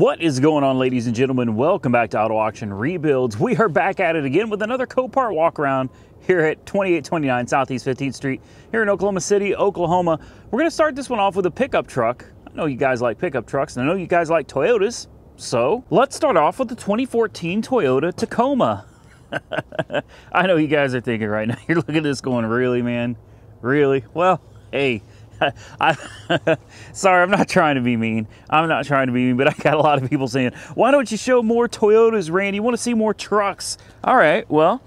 What is going on, ladies and gentlemen? Welcome back to Auto Auction Rebuilds. We are back at it again with another Copart walk around here at 2829 Southeast 15th Street here in Oklahoma City, Oklahoma. We're going to start this one off with a pickup truck. I know you guys like pickup trucks, and I know you guys like Toyotas. So let's start off with the 2014 Toyota Tacoma. I know you guys are thinking right now, you're looking at this going, really, man? Really? Well, hey, I, sorry, I'm not trying to be mean. I'm not trying to be mean, but I got a lot of people saying, why don't you show more Toyotas, Randy? You want to see more trucks? All right, well,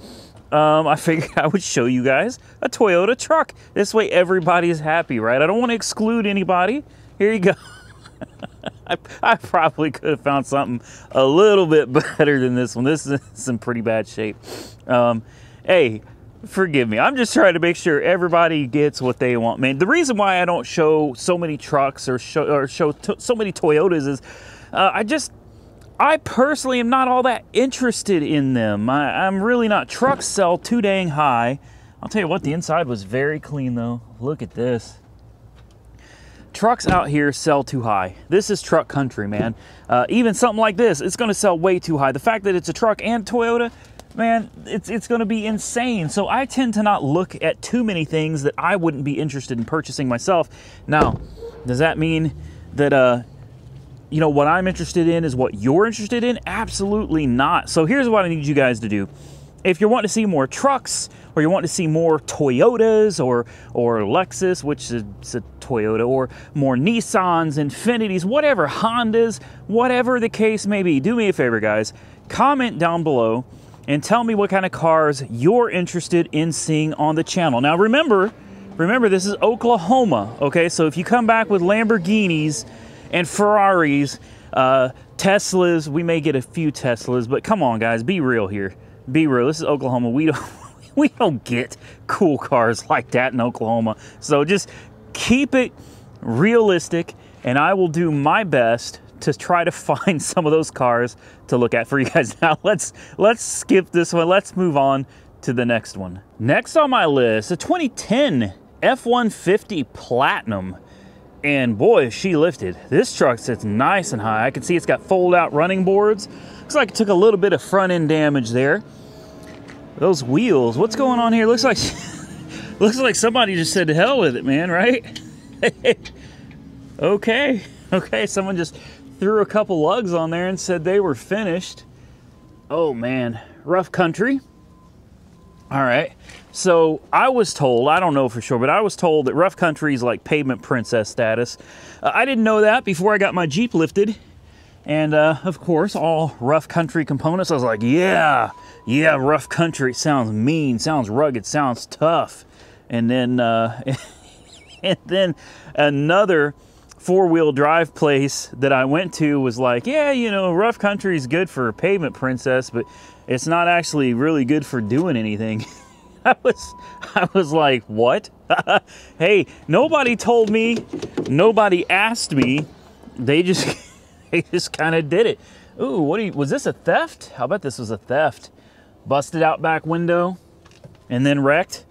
um, I figured I would show you guys a Toyota truck. This way everybody's happy, right? I don't want to exclude anybody. Here you go. I, I, probably could have found something a little bit better than this one. This is in pretty bad shape. Um, hey, forgive me. I'm just trying to make sure everybody gets what they want. Man, the reason why I don't show so many trucks or show or show so many Toyotas is uh, I just I personally am not all that interested in them. I, am really not. Trucks sell too dang high. I'll tell you what, the inside was very clean though. Look at this. Trucks out here sell too high. This is truck country, man. Uh, even something like this, it's going to sell way too high. The fact that it's a truck and Toyota, man, it's, it's going to be insane. So I tend to not look at too many things that I wouldn't be interested in purchasing myself. Now, does that mean that, uh, you know, what I'm interested in is what you're interested in? Absolutely not. So here's what I need you guys to do. If you want to see more trucks, or you want to see more Toyotas or or Lexus, which is a Toyota, or more Nissans, Infinitis, whatever, Hondas, whatever the case may be, do me a favor, guys. Comment down below and tell me what kind of cars you're interested in seeing on the channel. Now remember, remember this is Oklahoma, okay? So if you come back with Lamborghinis and Ferraris, uh, Teslas, we may get a few Teslas, but come on guys, be real here. Be real. This is Oklahoma. We don't we don't get cool cars like that in Oklahoma. So just keep it realistic and I will do my best to try to find some of those cars to look at for you guys. Now let's let's skip this one. Let's move on to the next one. Next on my list, a 2010 F-150 Platinum. And boy, is she lifted. This truck sits nice and high. I can see it's got fold out running boards. Looks like it took a little bit of front end damage there. Those wheels, what's going on here? Looks like looks like somebody just said to hell with it, man, right? okay. Okay, someone just threw a couple lugs on there and said they were finished. Oh man, rough country. All right. So I was told, I don't know for sure, but I was told that rough country is like pavement princess status. Uh, I didn't know that before I got my Jeep lifted. And uh, of course, all rough country components. I was like, yeah, yeah, rough country sounds mean, sounds rugged, sounds tough. And then, uh, and then another four-wheel drive place that I went to was like, yeah, you know, rough country is good for pavement princess, but it's not actually really good for doing anything. I was, I was like, what? hey, nobody told me, nobody asked me. They just, they just kind of did it. Ooh, what you, was this a theft? How about this was a theft? Busted out back window and then wrecked.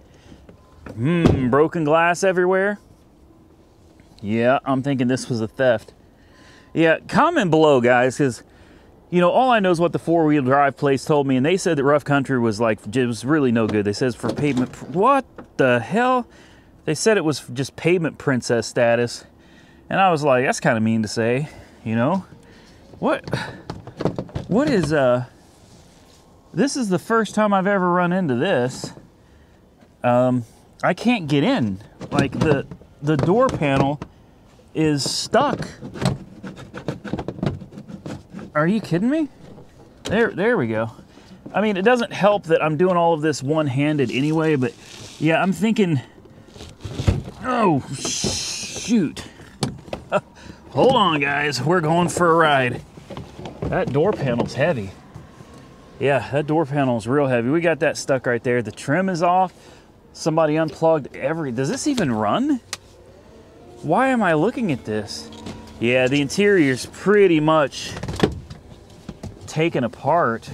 Hmm, broken glass everywhere. Yeah, I'm thinking this was a theft. Yeah, comment below, guys, because, you know, all I know is what the four-wheel drive place told me, and they said that rough country was, like, it was really no good. They said for pavement, what the hell? They said it was just pavement princess status. And I was like, that's kind of mean to say, you know? What, what is, uh, this is the first time I've ever run into this. Um, I can't get in. Like, the, the door panel is stuck. Are you kidding me? There, there we go. I mean, it doesn't help that I'm doing all of this one-handed anyway, but yeah, I'm thinking, oh, shoot. Hold on, guys. We're going for a ride. That door panel's heavy. Yeah, that door panel's real heavy. We got that stuck right there. The trim is off. Somebody unplugged every... Does this even run? Why am I looking at this? Yeah, the interior's pretty much taken apart,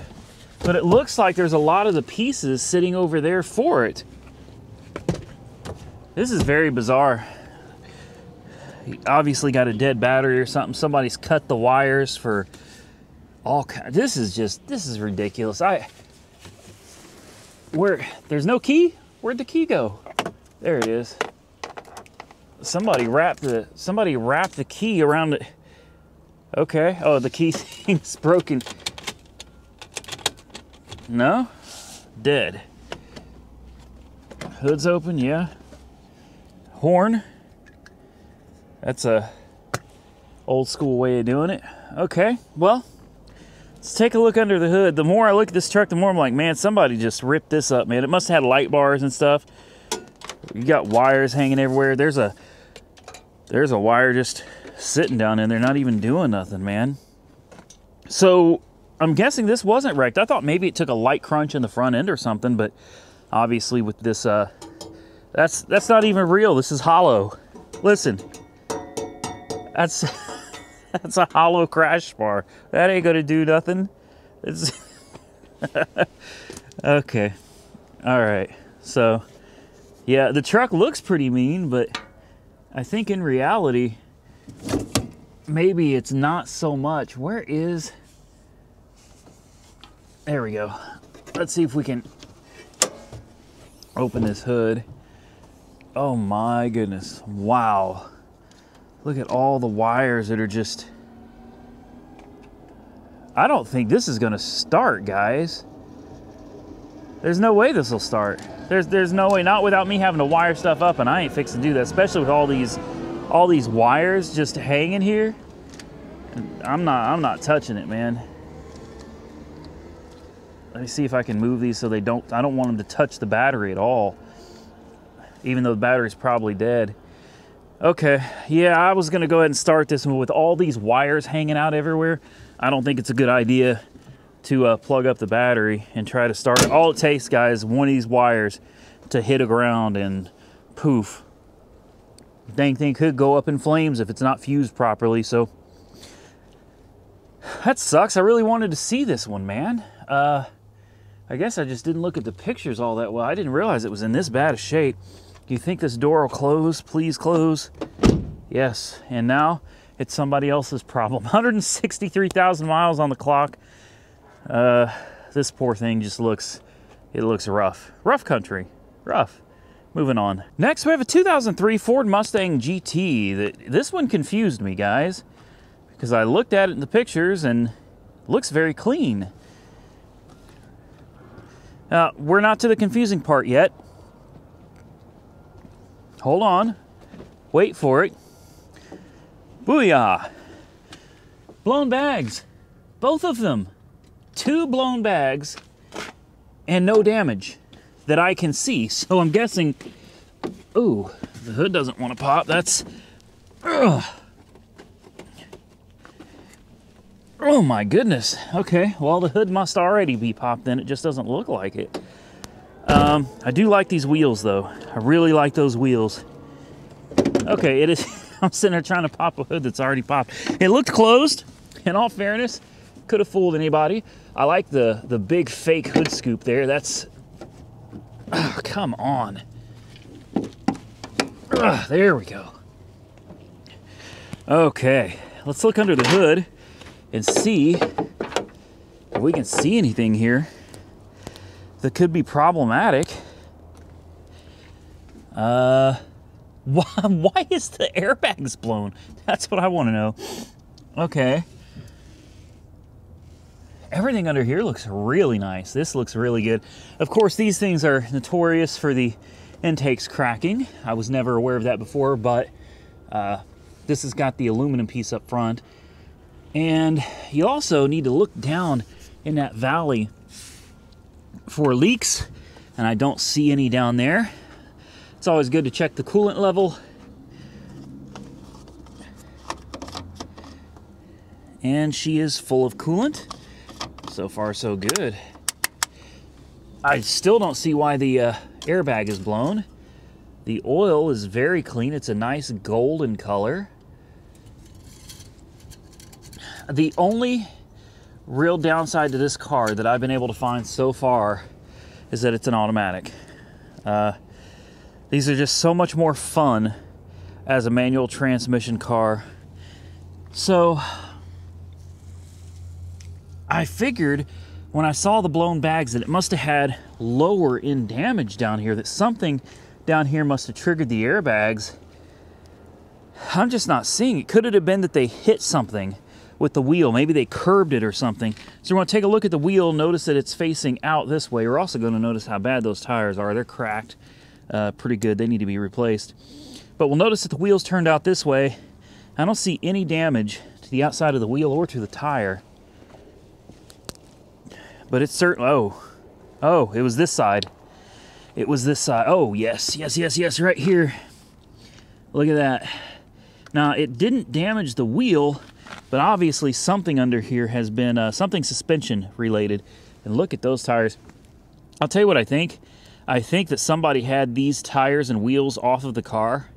but it looks like there's a lot of the pieces sitting over there for it. This is very bizarre. He obviously got a dead battery or something. Somebody's cut the wires for all kind. This is just this is ridiculous. I where there's no key. Where'd the key go? There it is. Somebody wrapped the somebody wrapped the key around it. Okay. Oh, the key thing's broken. No? Dead. Hood's open, yeah. Horn. That's a old school way of doing it. Okay, well, let's take a look under the hood. The more I look at this truck, the more I'm like, man, somebody just ripped this up, man. It must have had light bars and stuff. You got wires hanging everywhere. There's a there's a wire just sitting down in there, not even doing nothing, man. So I'm guessing this wasn't wrecked. I thought maybe it took a light crunch in the front end or something, but obviously with this, uh, that's that's not even real. This is hollow. Listen, that's that's a hollow crash bar. That ain't gonna do nothing. It's okay. All right. So, yeah, the truck looks pretty mean, but I think in reality, maybe it's not so much. Where is? There we go. Let's see if we can open this hood. Oh my goodness. Wow. Look at all the wires that are just. I don't think this is to start, guys. There's no way this will start. There's there's no way, not without me having to wire stuff up, and I ain't fixing to do that, especially with all these all these wires just hanging here. I'm not I'm not touching it, man. Let me see if I can move these so they don't I don't want them to touch the battery at all. Even though the battery's probably dead. Okay, yeah, I was gonna go ahead and start this one with all these wires hanging out everywhere. I don't think it's a good idea to uh, plug up the battery and try to start it. All it takes, guys, one of these wires to hit a ground and poof. Dang thing could go up in flames if it's not fused properly. So that sucks. I really wanted to see this one, man. Uh, I guess I just didn't look at the pictures all that well. I didn't realize it was in this bad a shape. Do you think this door will close? Please close. Yes. And now it's somebody else's problem. 163,000 miles on the clock. Uh, this poor thing just looks, it looks rough. Rough country. Rough. Moving on. Next, we have a 2003 Ford Mustang GT. That This one confused me, guys, because I looked at it in the pictures and looks very clean. Now, we're not to the confusing part yet. Hold on. Wait for it. Booyah! Blown bags. Both of them. Two blown bags and no damage that I can see. So I'm guessing. Ooh, the hood doesn't want to pop. That's. Ugh. Oh my goodness. Okay, well, the hood must already be popped in. It just doesn't look like it. Um, I do like these wheels though. I really like those wheels. Okay, it is. I'm sitting there trying to pop a hood that's already popped. It looked closed. In all fairness, could have fooled anybody. I like the the big fake hood scoop there. That's. Oh, come on. There we go. Okay, let's look under the hood and see if we can see anything here that could be problematic. Uh, why, why is the airbags blown? That's what I want to know. Okay. Everything under here looks really nice. This looks really good. Of course, these things are notorious for the intakes cracking. I was never aware of that before, but uh, this has got the aluminum piece up front. And you also need to look down in that valley for leaks, and I don't see any down there. It's always good to check the coolant level. And she is full of coolant. So far, so good. I still don't see why the uh, airbag is blown. The oil is very clean. It's a nice golden color. The only real downside to this car that I've been able to find so far is that it's an automatic. Uh, these are just so much more fun as a manual transmission car. So I figured when I saw the blown bags that it must have had lower in damage down here, that something down here must have triggered the airbags. I'm just not seeing it. Could it have been that they hit something with the wheel? Maybe they curbed it or something. So we're going to take a look at the wheel, notice that it's facing out this way. We're also going to notice how bad those tires are. They're cracked uh, pretty good. They need to be replaced. But we'll notice that the wheels turned out this way. I don't see any damage to the outside of the wheel or to the tire. But it's certain, oh, oh, it was this side. It was this side. Oh, yes, yes, yes, yes, right here. Look at that. Now, it didn't damage the wheel, but obviously something under here has been, uh, something suspension related. And look at those tires. I'll tell you what I think. I think that somebody had these tires and wheels off of the car,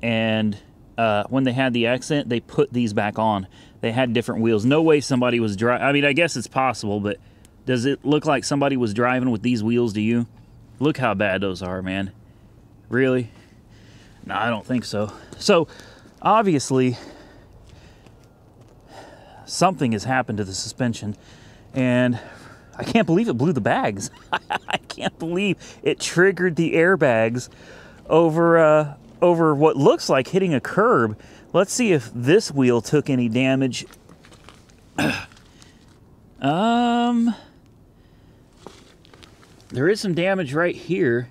and uh, when they had the accident, they put these back on. They had different wheels. No way somebody was driving. I mean, I guess it's possible, but does it look like somebody was driving with these wheels to you? Look how bad those are, man. Really? No, I don't think so. So, obviously, something has happened to the suspension, and I can't believe it blew the bags. I can't believe it triggered the airbags over uh, over what looks like hitting a curb. Let's see if this wheel took any damage. um, there is some damage right here,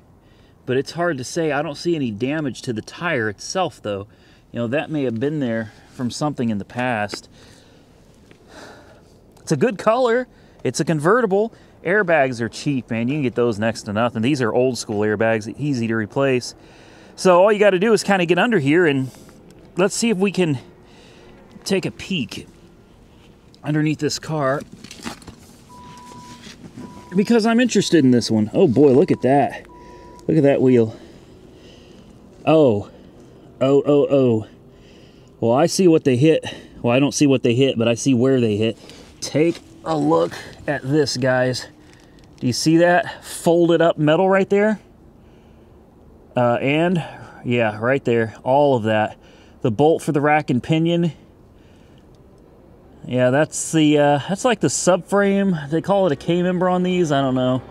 but it's hard to say. I don't see any damage to the tire itself, though. You know, that may have been there from something in the past. It's a good color. It's a convertible. Airbags are cheap, man. You can get those next to nothing. These are old school airbags, easy to replace. So all you got to do is kind of get under here and let's see if we can take a peek underneath this car because I'm interested in this one. Oh boy, look at that. Look at that wheel. Oh, oh, oh, oh. Well, I see what they hit. Well, I don't see what they hit, but I see where they hit. Take a look at this, guys. Do you see that folded up metal right there? Uh, and, yeah, right there, all of that. The bolt for the rack and pinion yeah, that's the uh, that's like the subframe. They call it a K-member on these. I don't know.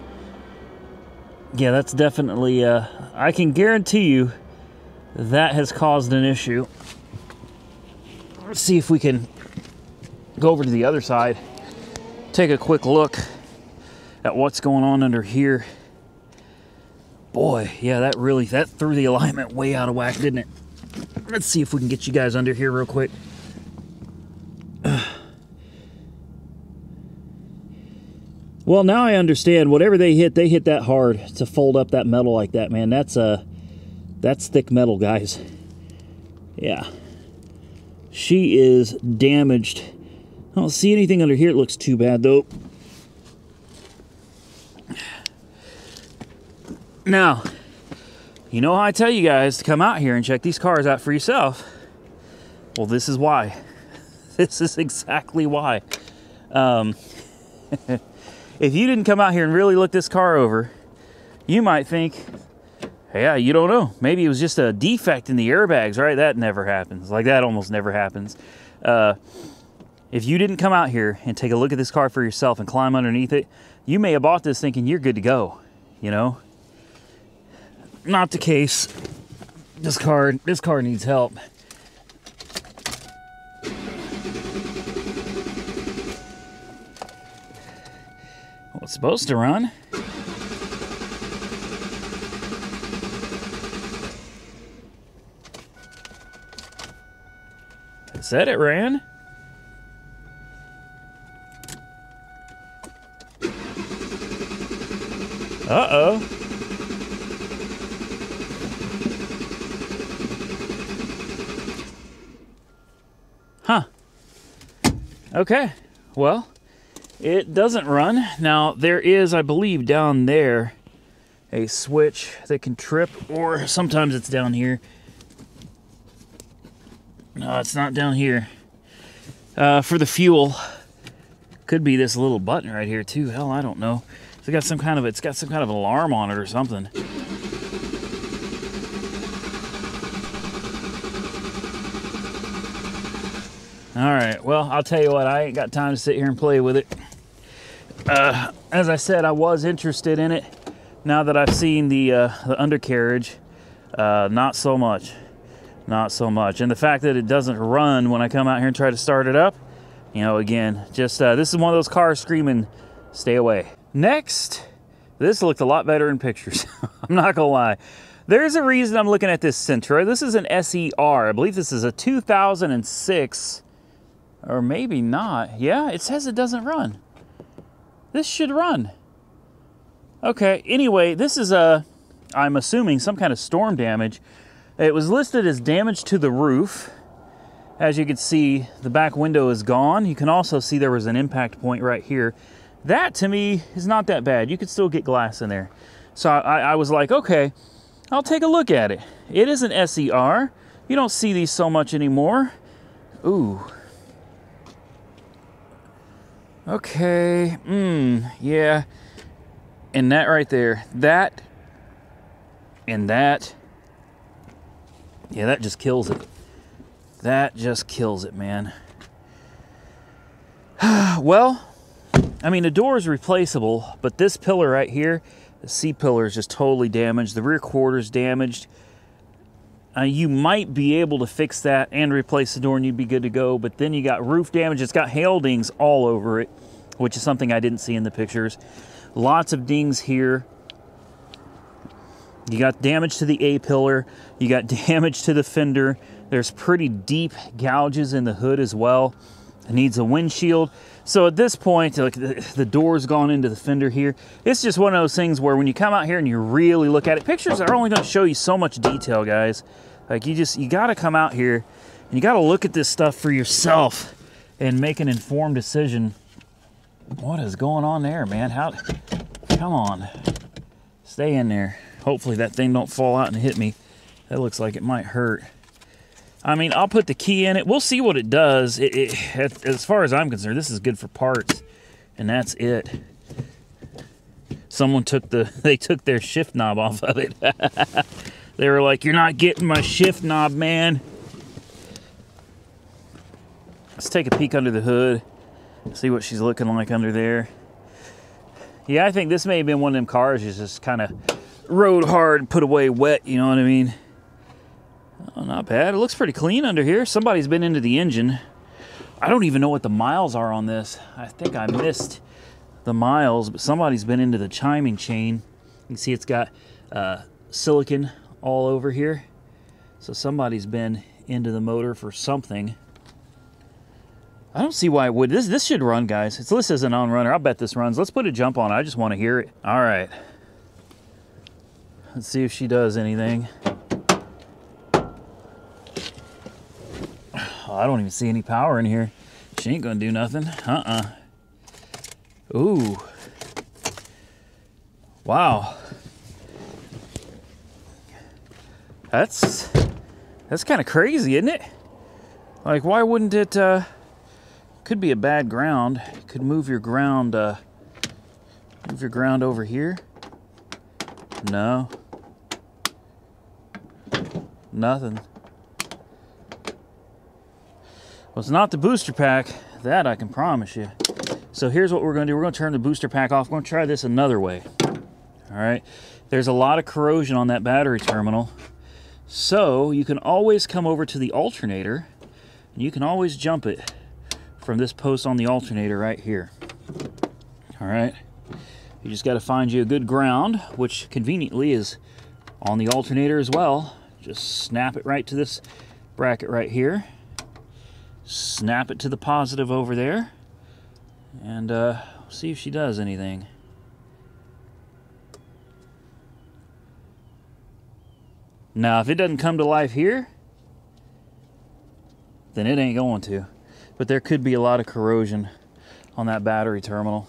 Yeah, that's definitely. Uh, I can guarantee you that has caused an issue. Let's see if we can go over to the other side, take a quick look at what's going on under here. Boy, yeah, that really that threw the alignment way out of whack, didn't it? Let's see if we can get you guys under here real quick. Well, now I understand. Whatever they hit, they hit that hard to fold up that metal like that, man. That's uh, that's thick metal, guys. Yeah. She is damaged. I don't see anything under here. It looks too bad, though. Now, you know how I tell you guys to come out here and check these cars out for yourself? Well, this is why. This is exactly why. Um, if you didn't come out here and really look this car over, you might think, yeah, you don't know. Maybe it was just a defect in the airbags, right? That never happens. Like that almost never happens. Uh, if you didn't come out here and take a look at this car for yourself and climb underneath it, you may have bought this thinking you're good to go, you know? Not the case. This car, this car needs help. It's supposed to run. It said it ran. Uh-oh. Huh. Okay. Well, it doesn't run. Now, there is, I believe, down there a switch that can trip, or sometimes it's down here. No, it's not down here. Uh, for the fuel, could be this little button right here too. Hell, I don't know. It's got some kind of it's got some kind of alarm on it or something. All right, well, I'll tell you what, I ain't got time to sit here and play with it. Uh, as I said, I was interested in it. Now that I've seen the, uh, the undercarriage, uh, not so much. Not so much. And the fact that it doesn't run when I come out here and try to start it up, you know, again, just uh, this is one of those cars screaming, stay away. Next, this looked a lot better in pictures. I'm not gonna lie. There's a reason I'm looking at this Sentra. This is an SER. I believe this is a 2006, or maybe not. Yeah, it says it doesn't run. This should run. Okay, anyway, this is a, I'm assuming some kind of storm damage. It was listed as damage to the roof. As you can see, the back window is gone. You can also see there was an impact point right here. That to me is not that bad. You could still get glass in there. So I, I was like, okay, I'll take a look at it. It is an SER. You don't see these so much anymore. Ooh. Okay, mmm, yeah. And that right there, that and that, yeah, that just kills it. That just kills it, man. well, I mean, the door is replaceable, but this pillar right here, the C pillar is just totally damaged. The rear quarter is damaged. Uh, you might be able to fix that and replace the door and you'd be good to go. But then you got roof damage. It's got hail dings all over it, which is something I didn't see in the pictures. Lots of dings here. You got damage to the A pillar. You got damage to the fender. There's pretty deep gouges in the hood as well. It needs a windshield. So at this point, like the, the door's gone into the fender here. It's just one of those things where when you come out here and you really look at it, pictures are only going to show you so much detail, guys. Like you just, you got to come out here and you got to look at this stuff for yourself and make an informed decision. What is going on there, man? How, come on, stay in there. Hopefully that thing don't fall out and hit me. That looks like it might hurt. I mean, I'll put the key in it. We'll see what it does. It, it, as far as I'm concerned, this is good for parts, and that's it. Someone took the they took their shift knob off of it. they were like, "You're not getting my shift knob, man." Let's take a peek under the hood, see what she's looking like under there. Yeah, I think this may have been one of them cars you just kind of rode hard, and put away wet. You know what I mean? Oh, not bad. It looks pretty clean under here. Somebody's been into the engine. I don't even know what the miles are on this. I think I missed the miles, but somebody's been into the timing chain. You can see it's got uh, silicon all over here. So somebody's been into the motor for something. I don't see why it would. This this should run, guys. It's listed as a non-runner. I'll bet this runs. Let's put a jump on it. I just want to hear it. All right. Let's see if she does anything. Oh, I don't even see any power in here. She ain't gonna do nothing. Uh-uh. Ooh. Wow. That's that's kind of crazy, isn't it? Like, why wouldn't it? Uh, could be a bad ground. Could move your ground. Uh, move your ground over here. No. Nothing. Well, it's not the booster pack. That I can promise you. So here's what we're going to do. We're to turn the booster pack off. We're to try this another way. All right. There's a lot of corrosion on that battery terminal. So you can always come over to the alternator and you can always jump it from this post on the alternator right here. All right. You just got to find you a good ground, which conveniently is on the alternator as well. Just snap it right to this bracket right here snap it to the positive over there and uh, see if she does anything. Now, if it doesn't come to life here, then it ain't going to. But there could be a lot of corrosion on that battery terminal.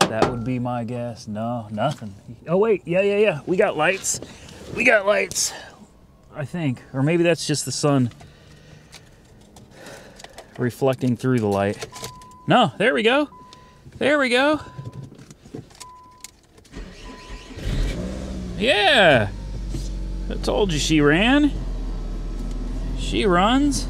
That would be my guess. No, nothing. Oh, wait. Yeah, yeah, yeah. We got lights. We got lights. I think. Or maybe that's just the sun reflecting through the light. No, there we go. There we go. Yeah! I told you she ran. She runs.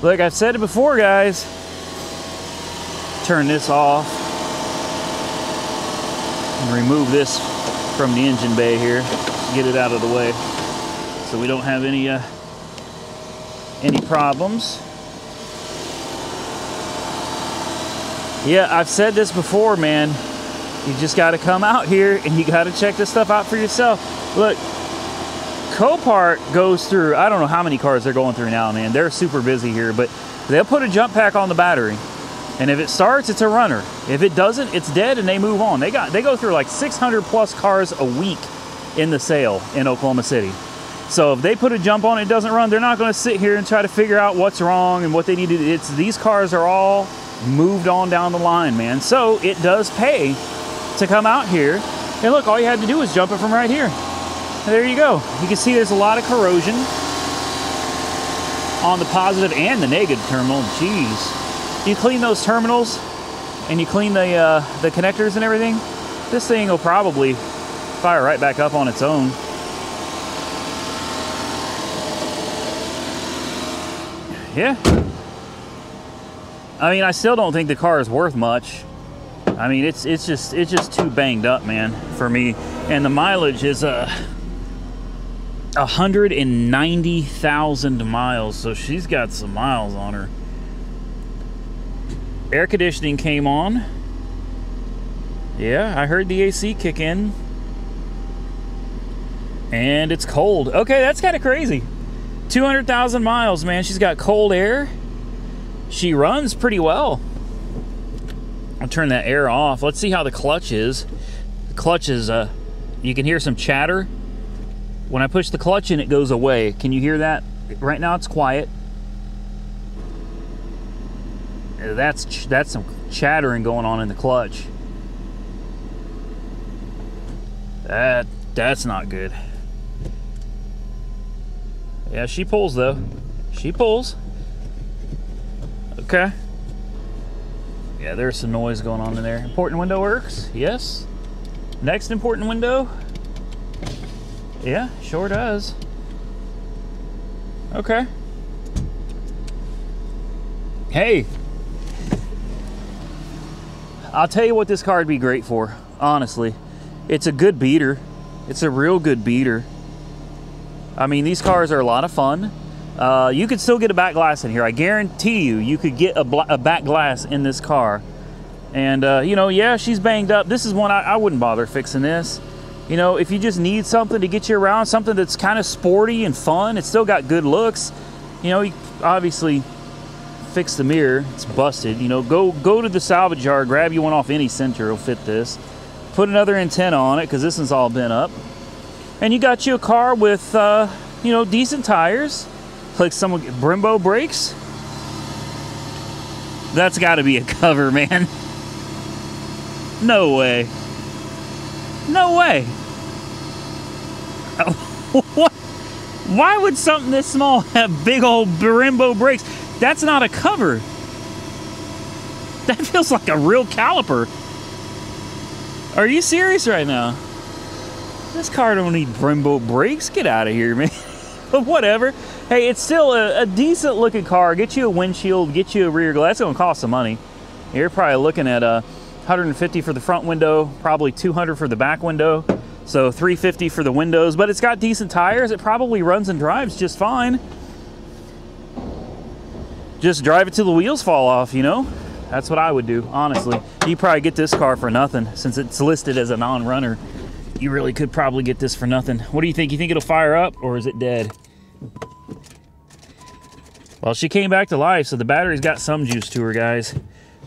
Like I've said it before, guys. Turn this off. And remove this from the engine bay here. Get it out of the way. So we don't have any uh, any problems. Yeah, I've said this before, man. You just got to come out here and you got to check this stuff out for yourself. Look, Copart goes through, I don't know how many cars they're going through now, man. They're super busy here, but they'll put a jump pack on the battery. And if it starts, it's a runner. If it doesn't, it's dead and they move on. They got they go through like 600 plus cars a week in the sale in Oklahoma City. So if they put a jump on it, it doesn't run, they're not going to sit here and try to figure out what's wrong and what they need to do. It's these cars are all moved on down the line, man. So it does pay to come out here. And look, all you had to do was jump it from right here. There you go. You can see there's a lot of corrosion on the positive and the negative terminal. Jeez. You clean those terminals and you clean the, uh, the connectors and everything, this thing will probably fire right back up on its own. Yeah. I mean, I still don't think the car is worth much. I mean, it's it's just it's just too banged up, man, for me. And the mileage is a uh 190,000 miles, so she's got some miles on her. Air conditioning came on. Yeah, I heard the AC kick in. And it's cold. Okay, that's kind of crazy. 200,000 miles, man. She's got cold air. She runs pretty well. I'll turn that air off. Let's see how the clutch is. The clutch is, uh, you can hear some chatter. When I push the clutch in, it goes away. Can you hear that? Right now it's quiet. That's, that's some chattering going on in the clutch. That, that's not good. Yeah, she pulls though. She pulls. Okay. Yeah, there's some noise going on in there. Important window works. Yes. Next important window. Yeah, sure does. Okay. Hey. I'll tell you what this car would be great for, honestly. It's a good beater. It's a real good beater. I mean, these cars are a lot of fun. Uh, you could still get a back glass in here. I guarantee you, you could get a, a back glass in this car. And, uh, you know, yeah, she's banged up. This is one I, I wouldn't bother fixing this. You know, if you just need something to get you around, something that's kind of sporty and fun, it's still got good looks. You know, you obviously fix the mirror. It's busted. You know, go go to the salvage yard, grab you one off any Sentra. It'll fit this. Put another antenna on it because this one's all bent up and you got you a car with uh, you know decent tires. Like some Brembo brakes. That's got to be a cover man. No way. No way. What? Why would something this small have big old Brembo brakes? That's not a cover. That feels like a real caliper. Are you serious right now this car don't need Brembo brakes. Get out of here, man. but whatever. Hey, it's still a, a, decent looking car. Get you a windshield, get you a rear glass. It's gonna cost some money. You're probably looking at a uh, 150 for the front window, probably 200 for the back window. So 350 for the windows, but it's got decent tires. It probably runs and drives just fine. Just drive it till the wheels fall off, you know? That's what I would do, honestly. You probably get this car for nothing since it's listed as a non-runner you really could probably get this for nothing. What do you think? You think it'll fire up or is it dead? Well, she came back to life, so the battery's got some juice to her, guys.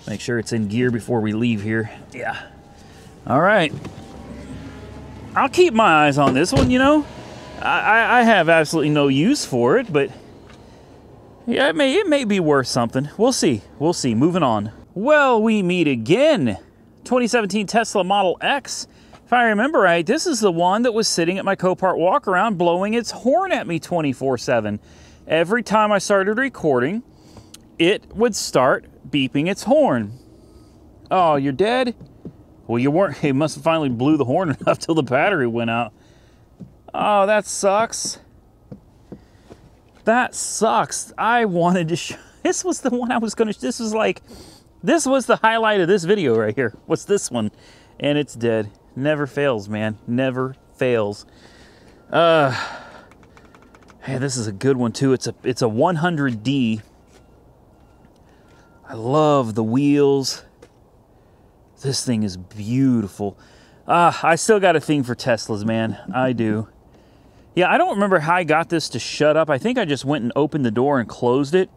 Make sure it's in gear before we leave here. Yeah. All right. I'll keep my eyes on this one, you know. I, I have absolutely no use for it, but yeah, it may, it may be worth something. We'll see. We'll see. Moving on. Well, we meet again. 2017 Tesla Model X if I remember right, this is the one that was sitting at my Copart walk around blowing its horn at me 24 7. Every time I started recording, it would start beeping its horn. Oh, you're dead? Well, you weren't. It must have finally blew the horn enough till the battery went out. Oh, that sucks. That sucks. I wanted to show. this was the one I was gonna, this was like, this was the highlight of this video right here. What's this one? And it's dead. Never fails, man. Never fails. Uh, hey, this is a good one too. It's a, it's a 100D. I love the wheels. This thing is beautiful. Uh, I still got a thing for Teslas, man. I do. Yeah, I don't remember how I got this to shut up. I think I just went and opened the door and closed it,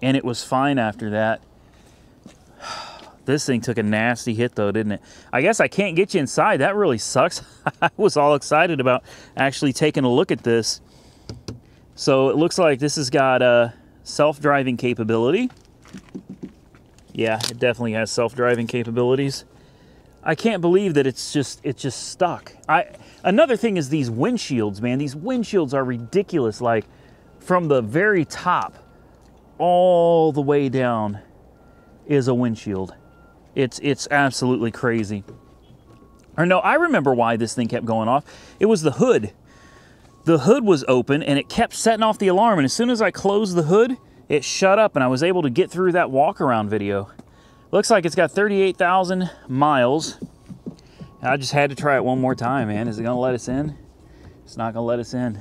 and it was fine after that. This thing took a nasty hit though, didn't it? I guess I can't get you inside. That really sucks. I was all excited about actually taking a look at this. So it looks like this has got a self-driving capability. Yeah, it definitely has self-driving capabilities. I can't believe that it's just it's just stuck. I another thing is these windshields, man. These windshields are ridiculous. Like from the very top all the way down is a windshield. It's it's absolutely crazy. Or no, I remember why this thing kept going off. It was the hood. The hood was open and it kept setting off the alarm. And as soon as I closed the hood, it shut up and I was able to get through that walk around video. Looks like it's got 38,000 miles. I just had to try it one more time, man. Is it gonna let us in? It's not gonna let us in.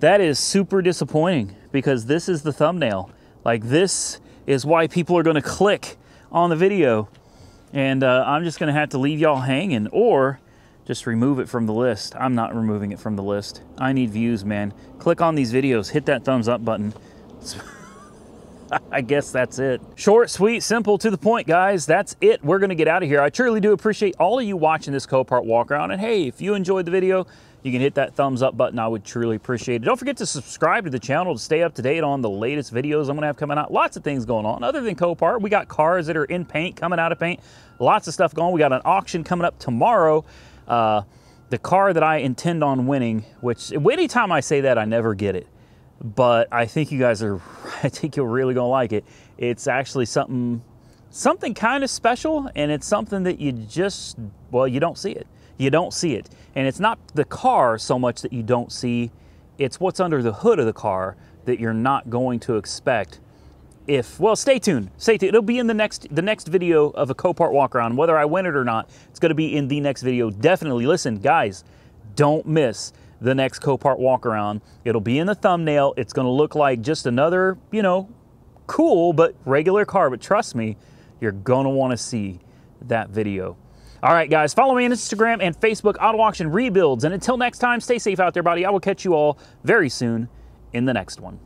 That is super disappointing because this is the thumbnail. Like this is why people are gonna click on the video. And uh, I'm just gonna have to leave y'all hanging or just remove it from the list. I'm not removing it from the list. I need views, man. Click on these videos, hit that thumbs up button. I guess that's it. Short, sweet, simple, to the point, guys. That's it. We're going to get out of here. I truly do appreciate all of you watching this Copart walk around. And hey, if you enjoyed the video, you can hit that thumbs up button. I would truly appreciate it. Don't forget to subscribe to the channel to stay up to date on the latest videos I'm going to have coming out. Lots of things going on. Other than Copart, we got cars that are in paint, coming out of paint. Lots of stuff going. We got an auction coming up tomorrow. Uh, the car that I intend on winning, which anytime I say that, I never get it but I think you guys are, I think you're really gonna like it. It's actually something, something kind of special, and it's something that you just, well, you don't see it. You don't see it. And it's not the car so much that you don't see, it's what's under the hood of the car that you're not going to expect if well stay tuned stay tuned it'll be in the next the next video of a Copart walk around whether i win it or not it's going to be in the next video definitely listen guys don't miss the next Copart walk around. It'll be in the thumbnail. It's going to look like just another, you know, cool but regular car. But trust me, you're going to want to see that video. All right, guys, follow me on Instagram and Facebook, Auto Auction Rebuilds. And until next time, stay safe out there, buddy. I will catch you all very soon in the next one.